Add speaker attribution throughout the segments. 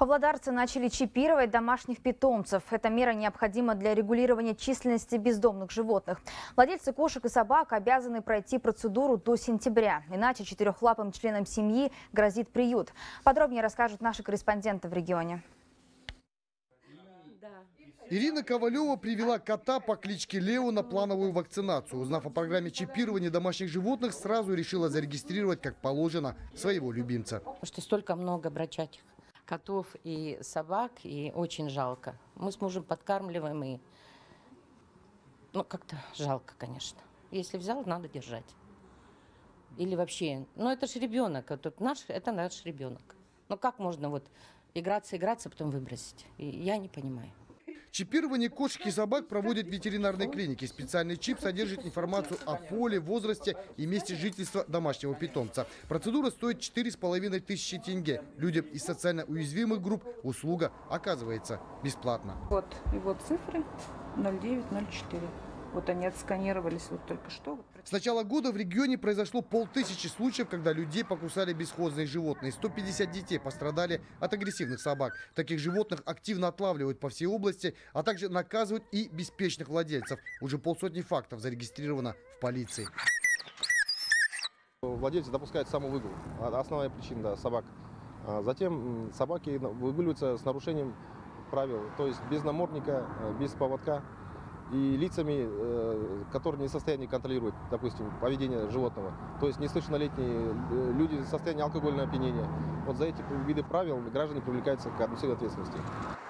Speaker 1: Павлодарцы начали чипировать домашних питомцев. Эта мера необходима для регулирования численности бездомных животных. Владельцы кошек и собак обязаны пройти процедуру до сентября. Иначе четырехлапым членам семьи грозит приют. Подробнее расскажут наши корреспонденты в регионе.
Speaker 2: Ирина Ковалева привела кота по кличке Лео на плановую вакцинацию. Узнав о программе чипирования домашних животных, сразу решила зарегистрировать, как положено, своего любимца.
Speaker 3: Потому что столько много бродячих котов и собак, и очень жалко. Мы с мужем подкармливаем, и ну, как-то жалко, конечно. Если взял, надо держать. Или вообще, ну это же ребенок, это наш, это наш ребенок. Ну как можно вот играться, играться, а потом выбросить? И я не понимаю.
Speaker 2: Чипирование кошек и собак проводят в ветеринарной клинике. Специальный чип содержит информацию о поле, возрасте и месте жительства домашнего питомца. Процедура стоит 4,5 тысячи тенге. Людям из социально уязвимых групп услуга оказывается бесплатно.
Speaker 4: Вот его цифры 0904. Вот они отсканировались вот только что.
Speaker 2: С начала года в регионе произошло полтысячи случаев, когда людей покусали бесхозные животные. 150 детей пострадали от агрессивных собак. Таких животных активно отлавливают по всей области, а также наказывают и беспечных владельцев. Уже полсотни фактов зарегистрировано в полиции.
Speaker 5: Владельцы допускают самовыгул. Основная причина да, собак. А затем собаки выгуливаются с нарушением правил, то есть без намордника, э, без поводка и лицами, э, которые не в состоянии контролировать, допустим, поведение животного. То есть несовершеннолетние э, люди в состоянии алкогольного опьянения. Вот за эти виды правил граждане привлекаются к административной ответственности.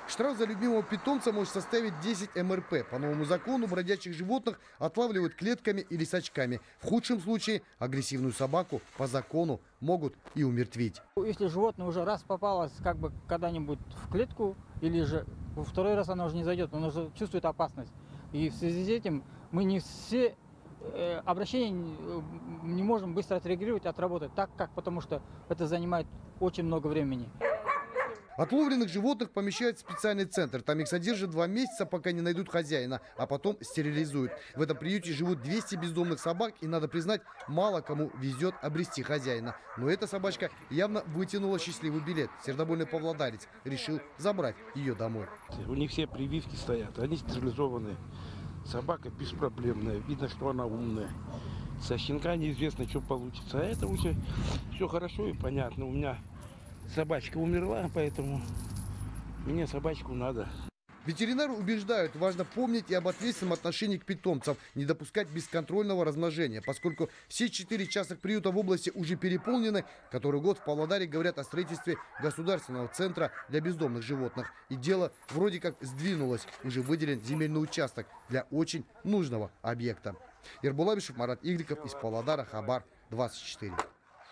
Speaker 2: Штраф за любимого питомца может составить 10 МРП. По новому закону бродячих животных отлавливают клетками или сачками. В худшем случае агрессивную собаку по закону могут и умертвить.
Speaker 6: Если животное уже раз попалось как бы когда-нибудь в клетку, или же во второй раз оно уже не зайдет, оно уже чувствует опасность. И в связи с этим мы не все э, обращения не можем быстро отреагировать, отработать так, как, потому что это занимает очень много времени.
Speaker 2: Отловленных животных помещают в специальный центр. Там их содержат два месяца, пока не найдут хозяина, а потом стерилизуют. В этом приюте живут 200 бездомных собак, и, надо признать, мало кому везет обрести хозяина. Но эта собачка явно вытянула счастливый билет. Сердобольный павлодарец решил забрать ее домой.
Speaker 7: У них все прививки стоят, они стерилизованные. Собака беспроблемная, видно, что она умная. Со щенка неизвестно, что получится. А это уже все хорошо и понятно. У меня собачка умерла, поэтому мне собачку надо.
Speaker 2: Ветеринары убеждают, важно помнить и об ответственном отношении к питомцам, не допускать бесконтрольного размножения, поскольку все четыре частных приюта в области уже переполнены. Который год в Павлодаре говорят о строительстве государственного центра для бездомных животных. И дело вроде как сдвинулось, уже выделен земельный участок для очень нужного объекта. Ербулабишев, Марат Игликов из Павлодара, Хабар, 24.